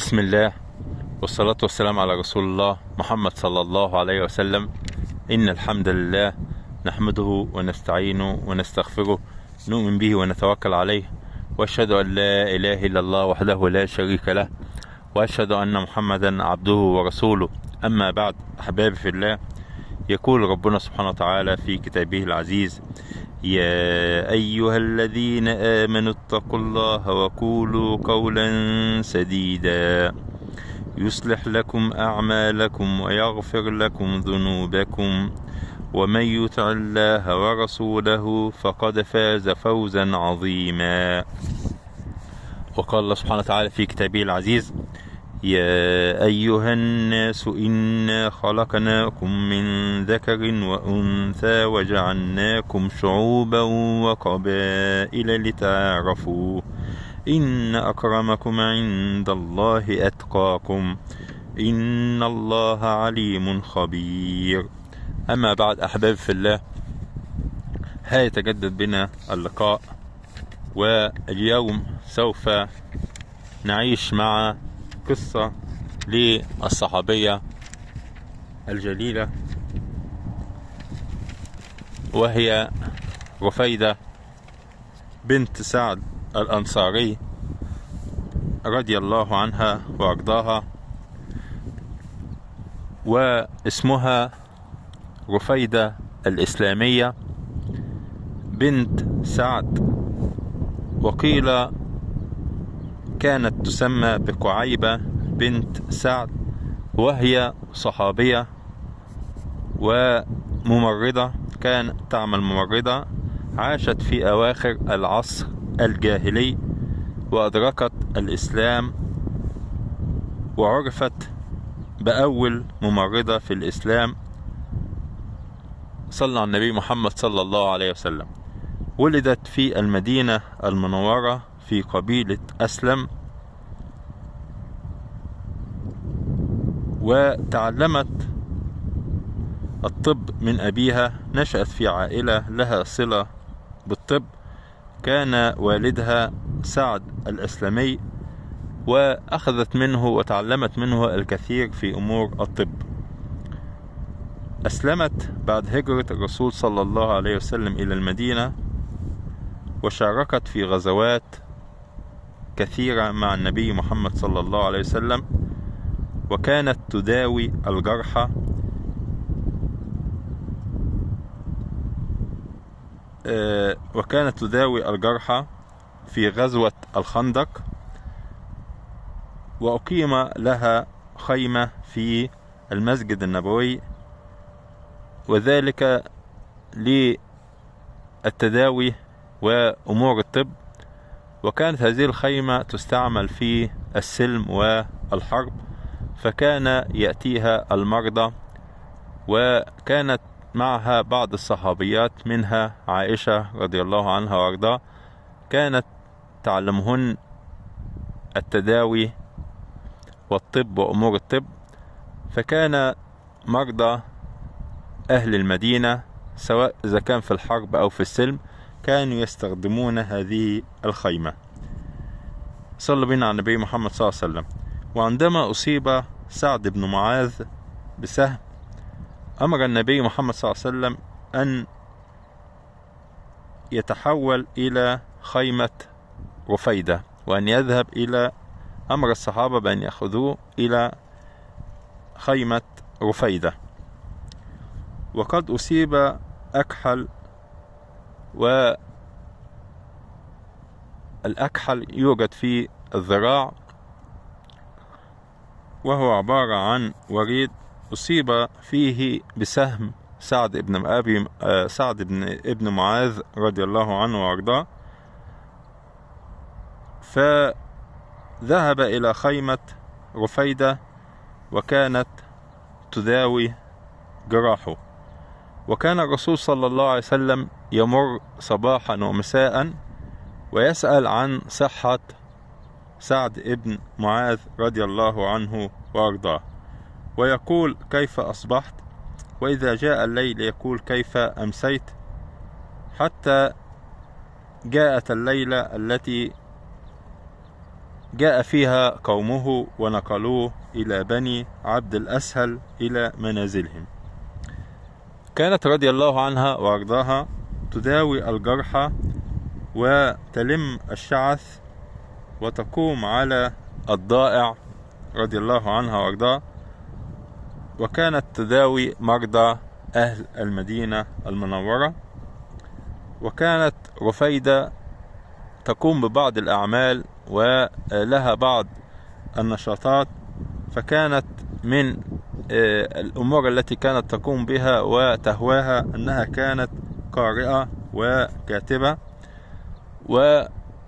بسم الله والصلاة والسلام على رسول الله محمد صلى الله عليه وسلم إن الحمد لله نحمده ونستعينه ونستغفره نؤمن به ونتوكل عليه وأشهد أن لا إله إلا الله وحده لا شريك له وأشهد أن محمدا عبده ورسوله أما بعد أحبابي في الله يقول ربنا سبحانه وتعالى في كتابه العزيز يا أيها الذين آمنوا اتقوا الله وقولوا قولا سديدا. يصلح لكم أعمالكم ويغفر لكم ذنوبكم. ومن يطع الله ورسوله فقد فاز فوزا عظيما. وقال الله سبحانه وتعالى في كتابه العزيز يا أيها الناس إنا خلقناكم من ذكر وأنثى وجعلناكم شعوبا وقبائل لتعارفوا إن أكرمكم عند الله أتقاكم إن الله عليم خبير. أما بعد أحباب في الله هيتجدد بنا اللقاء واليوم سوف نعيش مع قصة للصحابية الجليلة وهي رفيدة بنت سعد الأنصاري رضي الله عنها وأرضاها واسمها رفيدة الإسلامية بنت سعد وقيل كانت تسمى بقعيبة بنت سعد وهي صحابية وممرضة كان تعمل ممرضة عاشت في أواخر العصر الجاهلي وأدركت الإسلام وعرفت بأول ممرضة في الإسلام صلى على النبي محمد صلى الله عليه وسلم. ولدت في المدينة المنورة في قبيلة أسلم. وتعلمت الطب من أبيها نشأت في عائلة لها صلة بالطب. كان والدها سعد الإسلامي وأخذت منه وتعلمت منه الكثير في أمور الطب. أسلمت بعد هجرة الرسول صلى الله عليه وسلم إلى المدينة وشاركت في غزوات كثيرة مع النبي محمد صلى الله عليه وسلم. وكانت تداوي الجرحى وكانت تداوي الجرحى في غزوة الخندق وأقيم لها خيمة في المسجد النبوي وذلك للتداوي وأمور الطب. وكانت هذه الخيمة تستعمل في السلم والحرب. فكان يأتيها المرضى وكانت معها بعض الصحابيات منها عائشة رضي الله عنها وأرضاها. كانت تعلمهن التداوي والطب وأمور الطب. فكان مرضى أهل المدينة سواء إذا كان في الحرب أو في السلم كانوا يستخدمون هذه الخيمة. صلى بنا على النبي محمد صلى الله عليه وسلم. وعندما أصيب سعد بن معاذ بسهم أمر النبي محمد صلى الله عليه وسلم أن يتحول إلى خيمة رفيدة وأن يذهب إلى أمر الصحابة بأن يأخذوه إلى خيمة رفيدة وقد أصيب أكحل و الأكحل يوجد في الذراع وهو عبارة عن وريد أصيب فيه بسهم سعد بن أبي سعد بن ابن معاذ رضي الله عنه وأرضاه. فذهب إلى خيمة رفيدة وكانت تداوي جراحه. وكان الرسول صلى الله عليه وسلم يمر صباحا ومساء ويسأل عن صحة سعد ابن معاذ رضي الله عنه وأرضاه. ويقول كيف أصبحت؟ وإذا جاء الليل يقول كيف أمسيت؟ حتى جاءت الليلة التي جاء فيها قومه ونقلوه إلى بني عبد الأسهل إلى منازلهم. كانت رضي الله عنها وأرضاها تداوي الجرحى وتلم الشعث وتقوم على الضائع رضي الله عنها وارضاها وكانت تداوي مرضى أهل المدينة المنورة. وكانت رفيدة تقوم ببعض الأعمال ولها بعض النشاطات. فكانت من الأمور التي كانت تقوم بها وتهواها أنها كانت قارئة وكاتبة.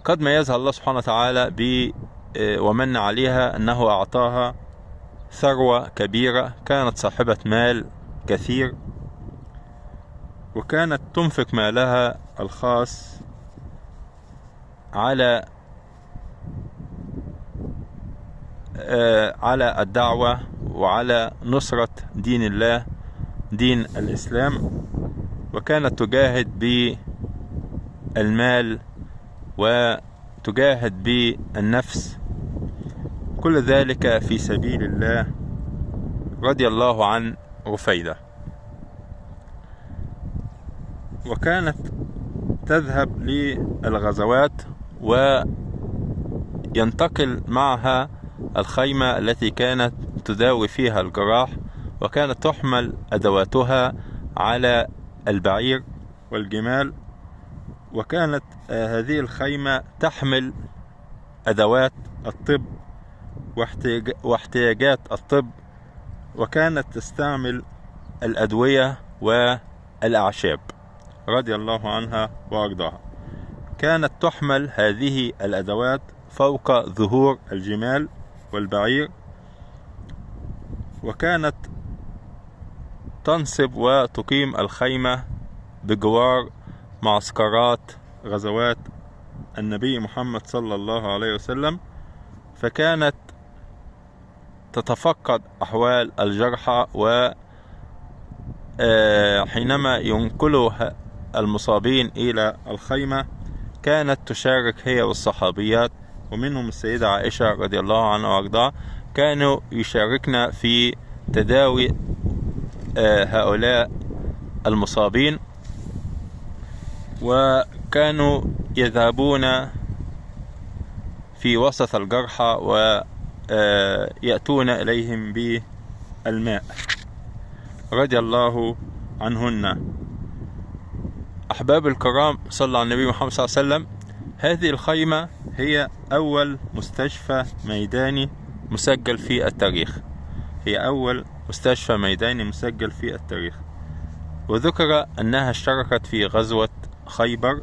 وقد ميزها الله سبحانه وتعالى ب ومن عليها أنه أعطاها ثروة كبيرة كانت صاحبة مال كثير وكانت تنفق مالها الخاص على على الدعوة وعلى نصرة دين الله دين الإسلام وكانت تجاهد بالمال وتجاهد بالنفس. كل ذلك في سبيل الله رضي الله عن رفيدة وكانت تذهب للغزوات وينتقل معها الخيمة التي كانت تداوي فيها الجراح وكانت تحمل أدواتها على البعير والجمال وكانت هذه الخيمة تحمل أدوات الطب واحتياجات الطب وكانت تستعمل الأدوية والأعشاب رضي الله عنها وأرضاها. كانت تحمل هذه الأدوات فوق ظهور الجمال والبعير وكانت تنصب وتقيم الخيمة بجوار معسكرات غزوات النبي محمد صلى الله عليه وسلم فكانت تتفقد أحوال الجرحى و حينما ينقلوا المصابين إلى الخيمة كانت تشارك هي والصحابيات ومنهم السيدة عائشة رضي الله عنها وأرضاها كانوا يشاركنا في تداوي هؤلاء المصابين. وكانوا يذهبون في وسط الجرحى ويأتون إليهم بالماء. رضي الله عنهن. أحباب الكرام صلى على النبي محمد صلى الله عليه وسلم هذه الخيمة هي أول مستشفى ميداني مسجل في التاريخ. هي أول مستشفى ميداني مسجل في التاريخ. وذكر أنها اشتركت في غزوة خيبر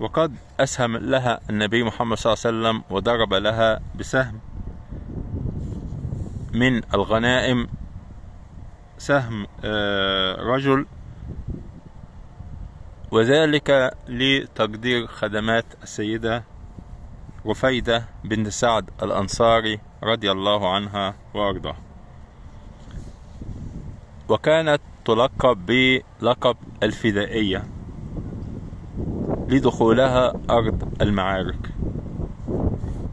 وقد أسهم لها النبي محمد صلى الله عليه وسلم وضرب لها بسهم من الغنائم. سهم رجل. وذلك لتقدير خدمات السيدة رفيدة بنت سعد الأنصاري رضي الله عنها وأرضاها وكانت تلقب بلقب الفدائية. لدخولها أرض المعارك.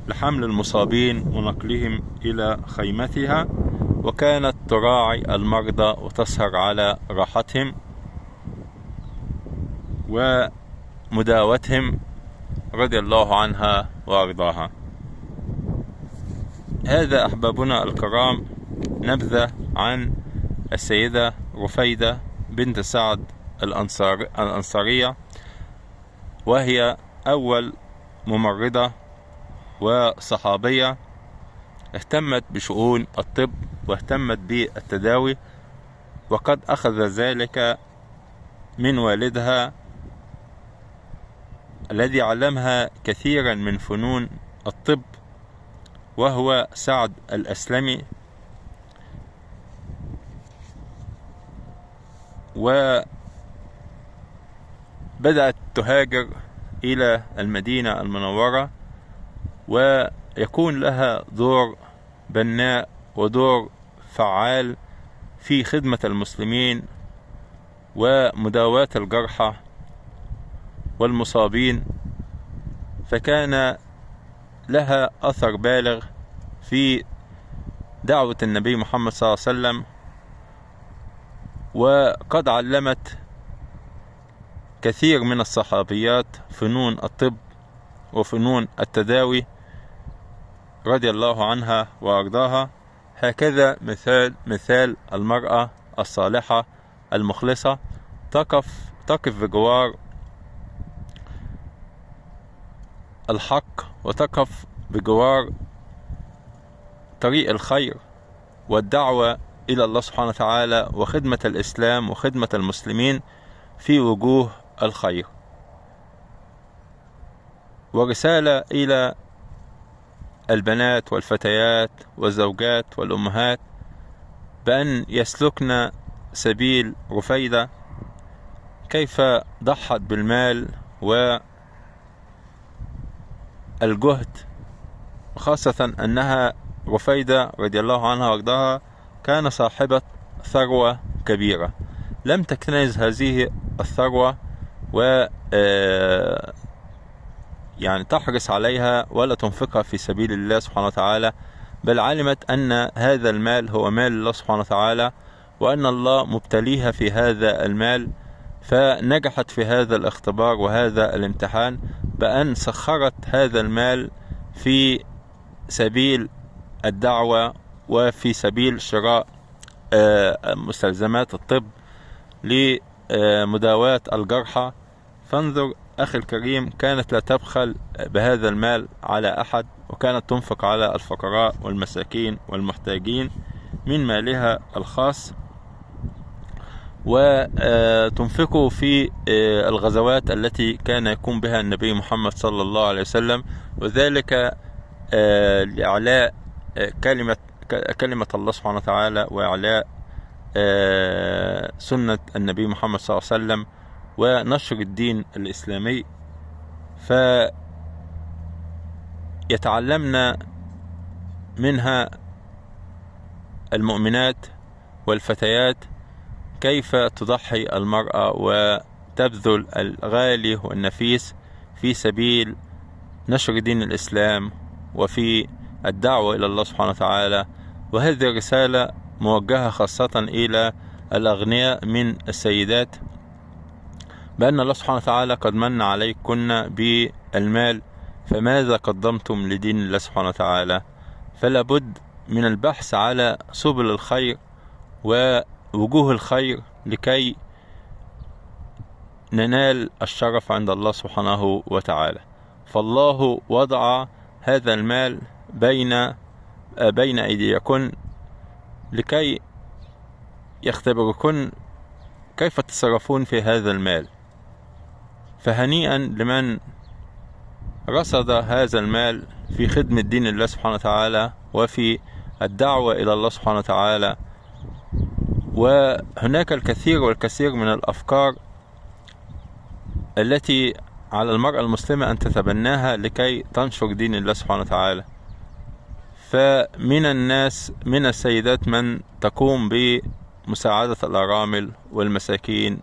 لحمل المصابين ونقلهم إلى خيمتها وكانت تراعي المرضى وتسهر على راحتهم ومداوتهم رضي الله عنها وأرضاها. هذا أحبابنا الكرام نبذة عن السيدة رفيدة بنت سعد الأنصار الأنصارية. وهي أول ممرضة وصحابية اهتمت بشؤون الطب واهتمت بالتداوي وقد أخذ ذلك من والدها الذي علمها كثيرا من فنون الطب وهو سعد الأسلمي. وبدأت تهاجر إلى المدينة المنورة ويكون لها دور بناء ودور فعال في خدمة المسلمين ومداواة الجرحى والمصابين. فكان لها أثر بالغ في دعوة النبي محمد صلى الله عليه وسلم وقد علمت كثير من الصحابيات فنون الطب وفنون التداوي رضي الله عنها وأرضاها. هكذا مثال مثال المرأة الصالحة المخلصة. تقف تقف بجوار الحق وتقف بجوار طريق الخير والدعوة إلى الله سبحانه وتعالى وخدمة الإسلام وخدمة المسلمين في وجوه الخير. ورسالة إلى البنات والفتيات والزوجات والأمهات بأن يسلكن سبيل رفيدة كيف ضحت بالمال والجهد خاصة أنها رفيدة رضي الله عنها وأرضاها كان صاحبة ثروة كبيرة. لم تكنز هذه الثروة و يعني تحرص عليها ولا تنفقها في سبيل الله سبحانه وتعالى بل علمت أن هذا المال هو مال الله سبحانه وتعالى وأن الله مبتليها في هذا المال فنجحت في هذا الاختبار وهذا الامتحان بأن سخرت هذا المال في سبيل الدعوة وفي سبيل شراء مستلزمات الطب لمداواة الجرحى. فانظر أخي الكريم كانت لا تبخل بهذا المال على أحد وكانت تنفق على الفقراء والمساكين والمحتاجين من مالها الخاص. وتنفقه في الغزوات التي كان يقوم بها النبي محمد صلى الله عليه وسلم وذلك لإعلاء كلمة كلمة الله سبحانه وتعالى وإعلاء سنة النبي محمد صلى الله عليه وسلم. ونشر الدين الإسلامي فيتعلمنا منها المؤمنات والفتيات كيف تضحي المرأة وتبذل الغالي والنفيس في سبيل نشر دين الإسلام وفي الدعوة إلى الله سبحانه وتعالى. وهذه الرسالة موجهة خاصة إلى الأغنياء من السيدات بأن الله سبحانه وتعالى قد من عليكن بالمال فماذا قدمتم لدين الله سبحانه وتعالى؟ فلا بد من البحث على سبل الخير ووجوه الخير لكي ننال الشرف عند الله سبحانه وتعالى. فالله وضع هذا المال بين بين أيديكن لكي يختبركن كيف تتصرفون في هذا المال. فهنيئا لمن رصد هذا المال في خدمة دين الله سبحانه وتعالى وفي الدعوة إلى الله سبحانه وتعالى. وهناك الكثير والكثير من الأفكار التي على المرأة المسلمة أن تتبناها لكي تنشر دين الله سبحانه وتعالى. فمن الناس من السيدات من تقوم بمساعدة الأرامل والمساكين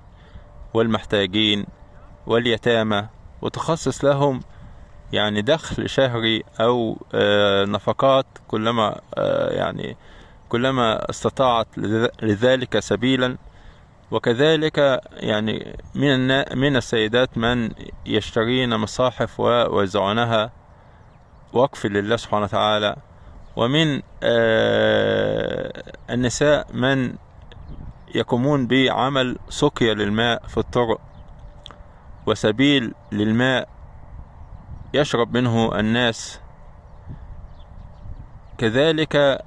والمحتاجين واليتامى وتخصص لهم يعني دخل شهري أو نفقات كلما يعني كلما استطاعت لذلك سبيلا. وكذلك يعني من من السيدات من يشترين مصاحف ويوزعونها وقف لله سبحانه وتعالى. ومن النساء من يقومون بعمل سقيا للماء في الطرق. وسبيل للماء يشرب منه الناس. كذلك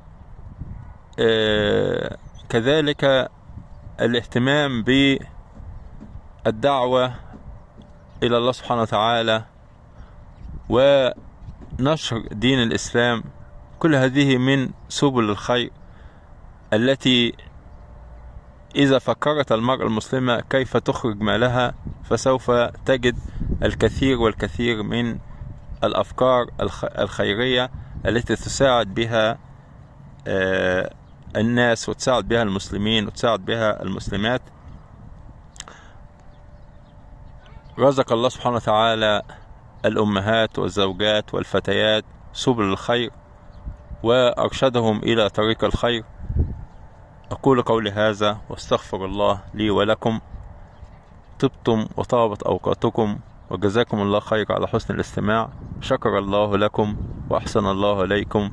كذلك الاهتمام بالدعوة إلى الله سبحانه وتعالى ونشر دين الإسلام. كل هذه من سبل الخير التي إذا فكرت المرأة المسلمة كيف تخرج مالها فسوف تجد الكثير والكثير من الأفكار الخيرية التي تساعد بها الناس وتساعد بها المسلمين وتساعد بها المسلمات. رزق الله سبحانه وتعالى الأمهات والزوجات والفتيات سبل الخير وأرشدهم إلى طريق الخير. أقول قولي هذا واستغفر الله لي ولكم. طبتم وطابت أوقاتكم وجزاكم الله خير على حسن الاستماع. شكر الله لكم وأحسن الله إليكم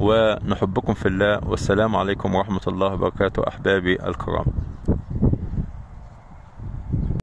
ونحبكم في الله. والسلام عليكم ورحمة الله وبركاته أحبابي الكرام.